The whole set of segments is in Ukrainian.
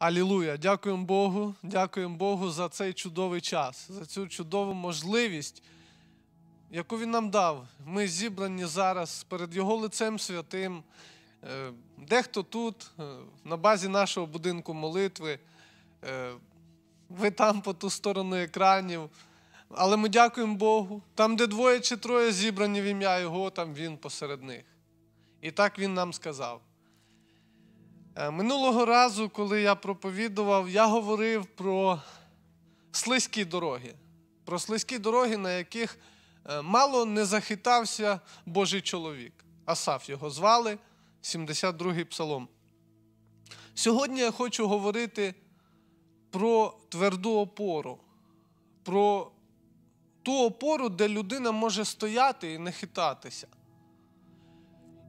Алілуя! Дякуємо Богу, дякуємо Богу за цей чудовий час, за цю чудову можливість, яку Він нам дав. Ми зібрані зараз перед Його лицем святим. Е, Дехто тут, е, на базі нашого будинку молитви, е, ви там по ту сторону екранів. Але ми дякуємо Богу. Там, де двоє чи троє зібрані в ім'я Його, там Він посеред них. І так Він нам сказав. Е, Минулого разу, коли я проповідував, я говорив про слизькі дороги, про слизькі дороги, на яких е, мало не захитався Божий чоловік. Асаф його звали, 72-й псалом. Сьогодні я хочу говорити про тверду опору, про ту опору, де людина може стояти і не хитатися.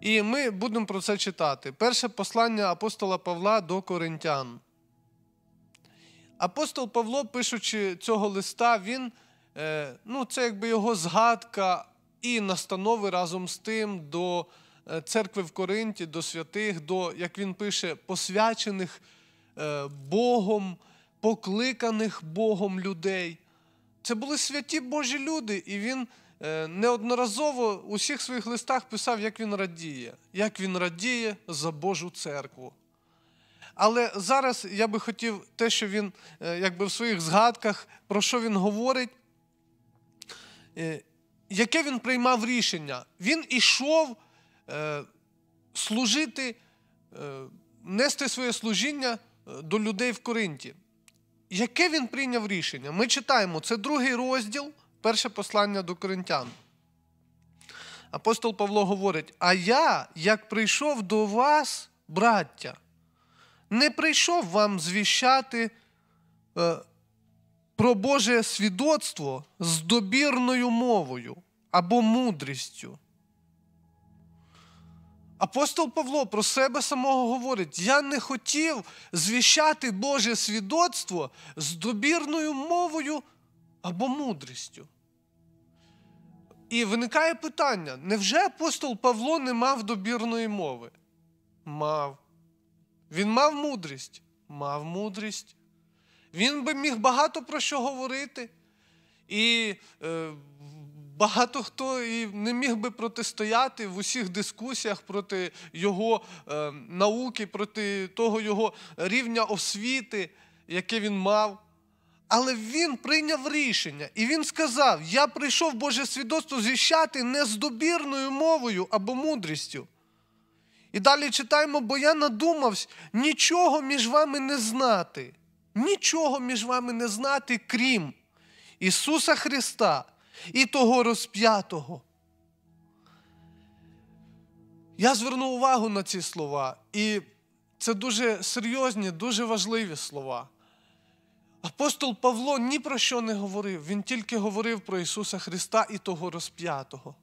І ми будемо про це читати. Перше послання апостола Павла до Коринтян. Апостол Павло, пишучи цього листа, він, е, ну, це якби його згадка і настанови разом з тим до е, церкви в Коринті, до святих, до, як він пише, посвячених е, Богом, покликаних Богом людей. Це були святі Божі люди, і він неодноразово у всіх своїх листах писав, як він радіє, як він радіє за Божу церкву. Але зараз я би хотів те, що він е, якби в своїх згадках, про що він говорить, е, яке він приймав рішення. Він ішов служити, нести своє служіння до людей в Коринті. Яке він прийняв рішення? Ми читаємо, це другий розділ. Перше послання до коринтян. Апостол Павло говорить: А я, як прийшов до вас, браття, не прийшов вам звіщати е, про Боже свідоцтво з добірною мовою або мудрістю. Апостол Павло про себе самого говорить: я не хотів звіщати Боже свідоцтво з добірною мовою або мудрістю. І виникає питання: невже апостол Павло не мав добірної мови? Мав. Він мав мудрість? Мав мудрість. Він би міг багато про що говорити. І е, багато хто і не міг би протистояти в усіх дискусіях проти його е, науки, проти того його рівня освіти, яке він мав. Але він прийняв рішення, і він сказав: Я прийшов Боже свідоцтво звіщати не з добірною мовою або мудрістю. І далі читаємо, бо я надумався нічого між вами не знати, нічого між вами не знати, крім Ісуса Христа і того розп'ятого. Я звернув увагу на ці слова, і це дуже серйозні, дуже важливі слова. Апостол Павло ні про що не говорив, він тільки говорив про Ісуса Христа і того розп'ятого.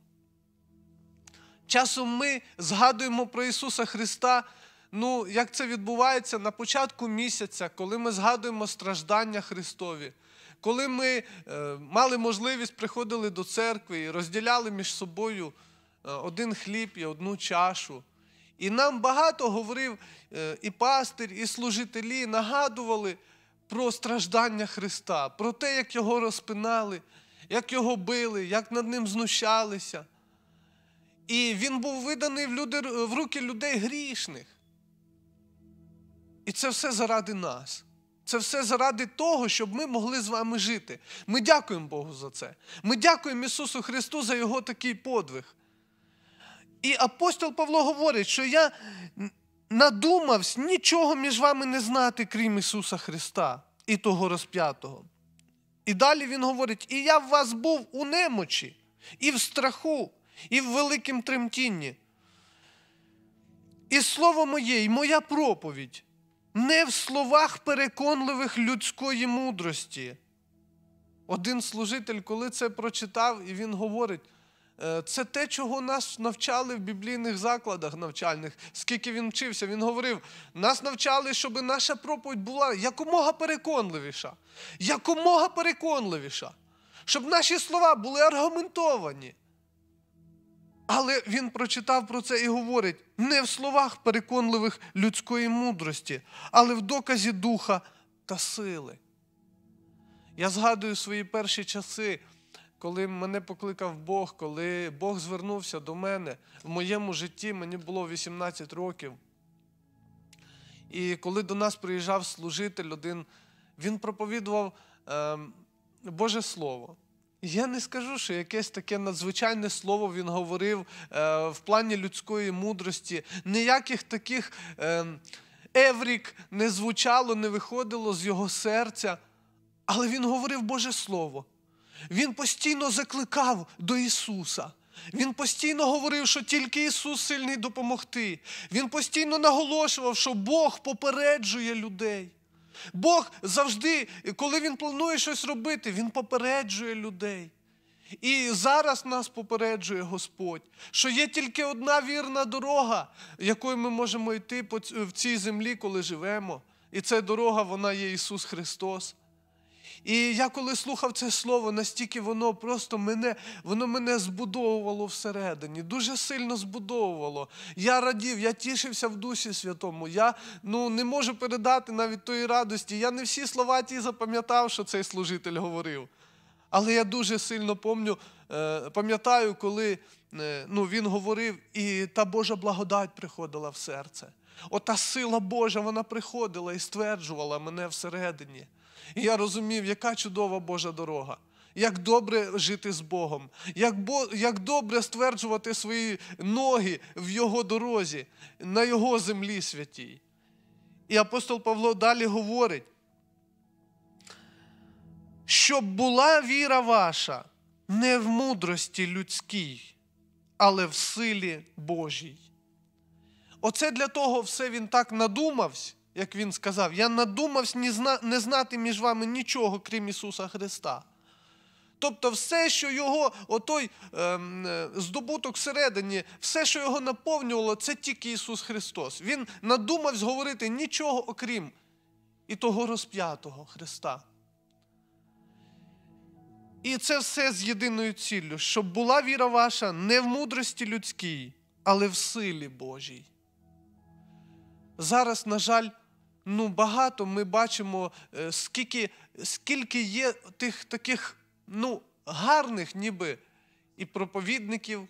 Часом ми згадуємо про Ісуса Христа, ну, як це відбувається на початку місяця, коли ми згадуємо страждання Христові, коли ми е, мали можливість приходили до церкви і розділяли між собою е, один хліб і одну чашу. І нам багато говорив е, і пастир, і служителі, нагадували про страждання Христа, про те, як Його розпинали, як Його били, як над ним знущалися. І Він був виданий в, люди, в руки людей грішних. І це все заради нас. Це все заради того, щоб ми могли з вами жити. Ми дякуємо Богу за це. Ми дякуємо Ісусу Христу за Його такий подвиг. І апостол Павло говорить, що я надумався нічого між вами не знати, крім Ісуса Христа і того розп'ятого. І далі Він говорить: і я в вас був у немочі, і в страху, і в великім тремтінні. І слово моє, і моя проповідь не в словах переконливих людської мудрості. Один служитель, коли це прочитав, і він говорить, це те, чого нас навчали в біблійних закладах навчальних, скільки він вчився. Він говорив: нас навчали, щоб наша проповідь була якомога переконливіша, якомога переконливіша, щоб наші слова були аргументовані. Але він прочитав про це і говорить не в словах переконливих людської мудрості, але в доказі духа та сили. Я згадую свої перші часи, коли мене покликав Бог, коли Бог звернувся до мене в моєму житті, мені було 18 років. І коли до нас приїжджав служитель один, він проповідував е, Боже Слово. Я не скажу, що якесь таке надзвичайне слово він говорив е, в плані людської мудрості. Ніяких таких е, еврік не звучало, не виходило з його серця. Але він говорив Боже Слово. Він постійно закликав до Ісуса. Він постійно говорив, що тільки Ісус сильний допомогти. Він постійно наголошував, що Бог попереджує людей. Бог завжди, коли Він планує щось робити, Він попереджує людей. І зараз нас попереджує Господь, що є тільки одна вірна дорога, якою ми можемо йти в цій землі, коли живемо. І ця дорога, вона є Ісус Христос. І я коли слухав це слово, настільки воно просто мене воно мене збудовувало всередині, дуже сильно збудовувало. Я радів, я тішився в Дусі Святому. Я ну, не можу передати навіть тої радості. Я не всі слова ті запам'ятав, що цей служитель говорив. Але я дуже сильно помню, е, пам'ятаю, коли е, ну, він говорив, і та Божа благодать приходила в серце. Ота сила Божа, вона приходила і стверджувала мене всередині. І я розумів, яка чудова Божа дорога. Як добре жити з Богом, як бо, як добре стверджувати свої ноги в Його дорозі, на Його землі святій. І апостол Павло далі говорить, щоб була віра ваша не в мудрості людській, але в силі Божій. Оце для того все він так надумався, як він сказав, я надумався не знати між вами нічого, крім Ісуса Христа. Тобто, все, що його, отой ем, е, здобуток всередині, все, що його наповнювало, це тільки Ісус Христос. Він надумався говорити нічого окрім і того розп'ятого Христа. І це все з єдиною ціллю, щоб була віра ваша не в мудрості людській, але в силі Божій. Зараз, на жаль, ну, багато ми бачимо, е, скільки скільки є тих таких ну, гарних, ніби і проповідників,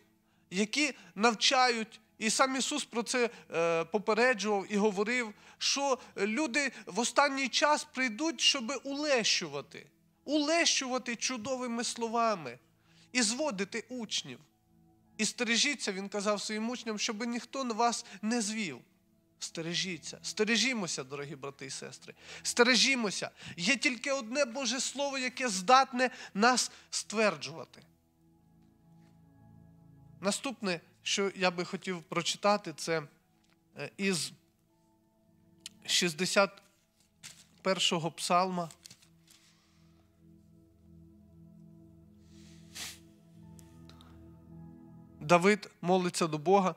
які навчають. І сам Ісус про це е, попереджував і говорив, що люди в останній час прийдуть, щоб улещувати, улещувати чудовими словами і зводити учнів. І стережіться, він казав своїм учням, щоб ніхто вас не звів. Стережіться, стережімося, дорогі брати і сестри. Стережімося. Є тільки одне Боже Слово, яке здатне нас стверджувати. Наступне, що я би хотів прочитати, це е, із 61-го псалма. Давид молиться до Бога.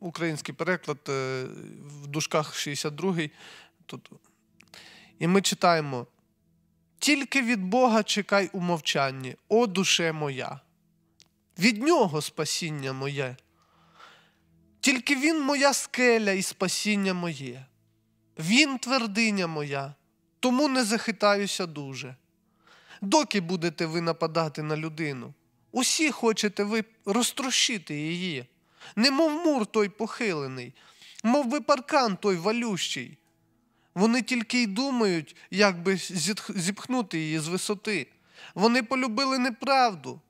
Український переклад е, в дужках 62-й. Тут. І ми читаємо: тільки від Бога чекай у мовчанні, о душе моя, від нього спасіння моє. Тільки Він моя скеля і спасіння моє. Він твердиня моя, тому не захитаюся дуже. Доки будете ви нападати на людину, усі хочете ви розтрощити її немов мур той похилений, мов би паркан той валющий. Вони тільки й думають, як би зіпхнути її з висоти. Вони полюбили неправду,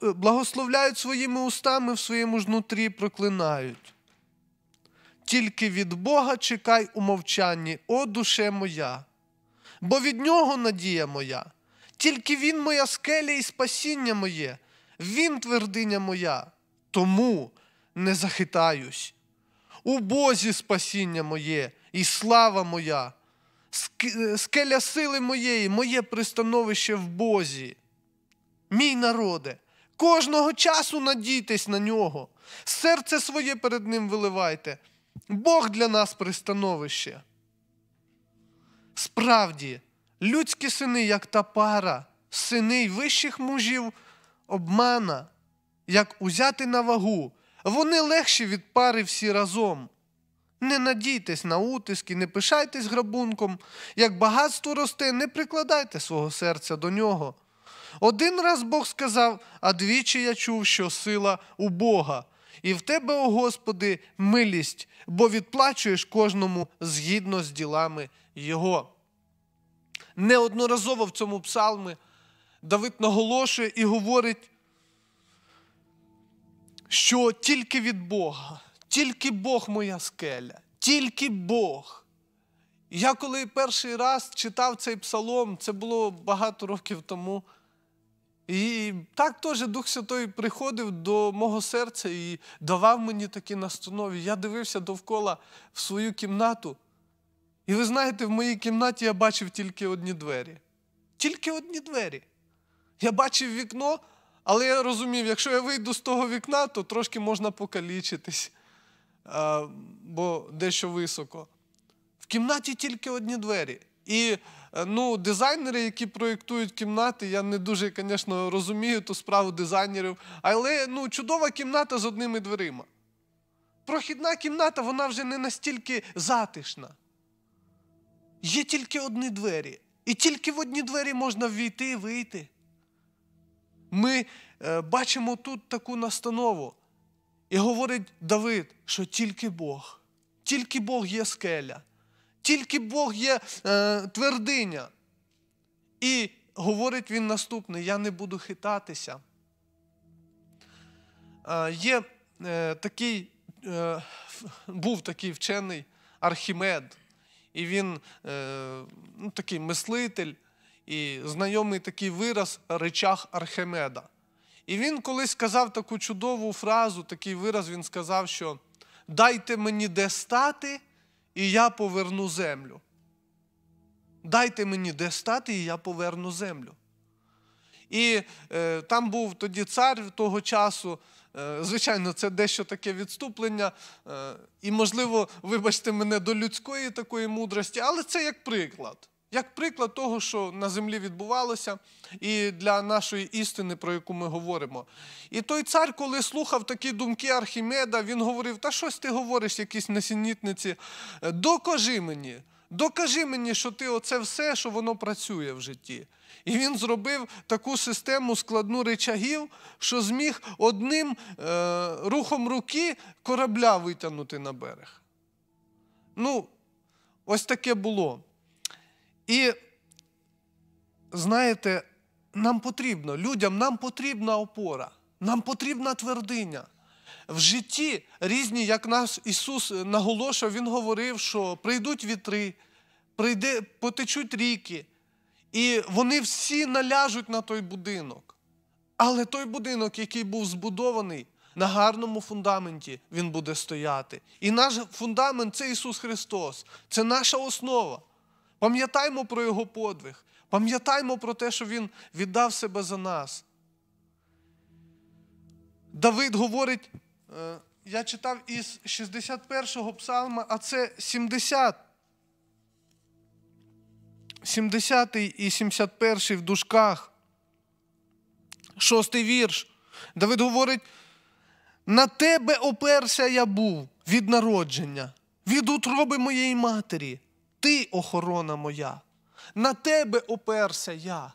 благословляють своїми устами в своєму ж нутрі проклинають. Тільки від Бога чекай у мовчанні, о душе моя, бо від нього надія моя, тільки Він моя скеля і спасіння моє, Він твердиня моя тому не захитаюсь. У Бозі спасіння моє і слава моя, скеля сили моєї, моє пристановище в Бозі. Мій народе, кожного часу надійтесь на нього, серце своє перед Ним виливайте, Бог для нас пристановище. Справді, людські сини, як та пара, сини й вищих мужів обмана як узяти на вагу. Вони легші від пари всі разом. Не надійтесь на утиски, не пишайтесь грабунком. Як багатство росте, не прикладайте свого серця до нього. Один раз Бог сказав, а двічі я чув, що сила у Бога. І в тебе, о Господи, милість, бо відплачуєш кожному згідно з ділами Його. Неодноразово в цьому псалмі Давид наголошує і говорить, що тільки від Бога, тільки Бог моя скеля, тільки Бог. Я коли перший раз читав цей псалом, це було багато років тому. І так теж Дух Святой приходив до мого серця і давав мені такі настанови. Я дивився довкола в свою кімнату. І ви знаєте, в моїй кімнаті я бачив тільки одні двері. Тільки одні двері. Я бачив вікно, але я розумів, якщо я вийду з того вікна, то трошки можна покалічитись, бо дещо високо. В кімнаті тільки одні двері. І ну, дизайнери, які проєктують кімнати, я не дуже, звісно, розумію ту справу дизайнерів, але ну, чудова кімната з одними дверима. Прохідна кімната, вона вже не настільки затишна. Є тільки одні двері. І тільки в одні двері можна ввійти і вийти. Ми е, бачимо тут таку настанову. І говорить Давид, що тільки Бог, тільки Бог є скеля, тільки Бог є е, твердиня. І говорить він наступне: я не буду хитатися. Е, є е, такий, е, був такий вчений Архімед, і він е, ну, такий мислитель і знайомий такий вираз речах Архимеда. І він колись сказав таку чудову фразу, такий вираз він сказав, що дайте мені де стати, і я поверну землю. Дайте мені де стати, і я поверну землю. І е, там був тоді цар того часу. Е, звичайно, це дещо таке відступлення. Е, і, можливо, вибачте мене до людської такої мудрості, але це як приклад. Як приклад того, що на землі відбувалося, і для нашої істини, про яку ми говоримо. І той цар, коли слухав такі думки Архімеда, він говорив: Та щось ти говориш, якісь несенітниці, докажи мені, докажи мені, що ти оце все, що воно працює в житті. І він зробив таку систему складну речагів, що зміг одним е, рухом руки корабля витягнути на берег. Ну, ось таке було. І знаєте, нам потрібно, людям нам потрібна опора, нам потрібна твердиня. В житті різні, як нас Ісус наголошував, Він говорив, що прийдуть вітри, прийде, потечуть ріки, і вони всі наляжуть на той будинок. Але той будинок, який був збудований на гарному фундаменті, він буде стояти. І наш фундамент це Ісус Христос, це наша основа. Пам'ятаймо про Його подвиг, пам'ятаймо про те, що Він віддав себе за нас. Давид говорить, е, я читав із 61-го псалма, а це 70. 70 і 71 в дужках. Шостий вірш. Давид говорить: на тебе оперся я був від народження, від утроби моєї матері. Ти охорона моя, на тебе оперся я.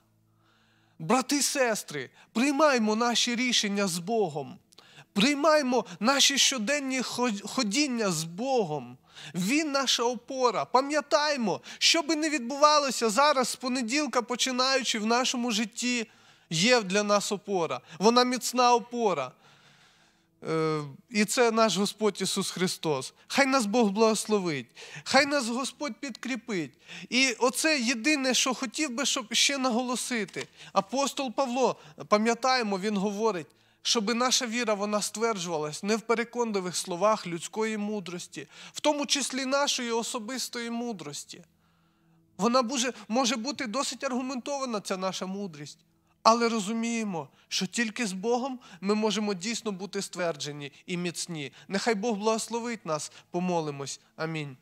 Брати і сестри, приймаймо наші рішення з Богом, приймаймо наші щоденні ходіння з Богом. Він наша опора. Пам'ятаймо, що би не відбувалося зараз, з понеділка, починаючи в нашому житті, є для нас опора. Вона міцна опора. Е, і це наш Господь Ісус Христос. Хай нас Бог благословить, хай нас Господь підкріпить. І оце єдине, що хотів би, щоб ще наголосити. Апостол Павло, пам'ятаємо, він говорить, щоб наша віра вона стверджувалась не в переконливих словах людської мудрості, в тому числі нашої особистої мудрості. Вона може бути досить аргументована, ця наша мудрість. Але розуміємо, що тільки з Богом ми можемо дійсно бути стверджені і міцні. Нехай Бог благословить нас, помолимось. Амінь.